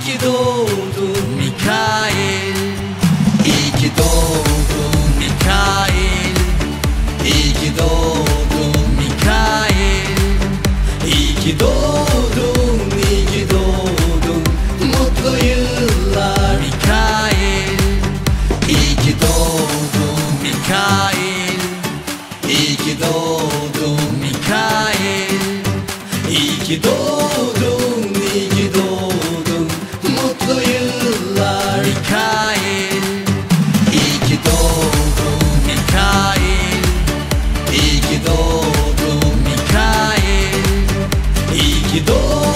ki doğdun Mikail. İyi ki doğdun Mikail. İyi ki doğdun Mikail. İyi ki doğdun, iyi ki doğdun. Mutlu yıllar Mikail. İyi ki doğdun Mikail. İyi ki doğdun Mikail. İyi ki doğdun, Mikail. İyi ki doğdun Mikail. İyi ki doğdun Mikail. İyi ki doğdun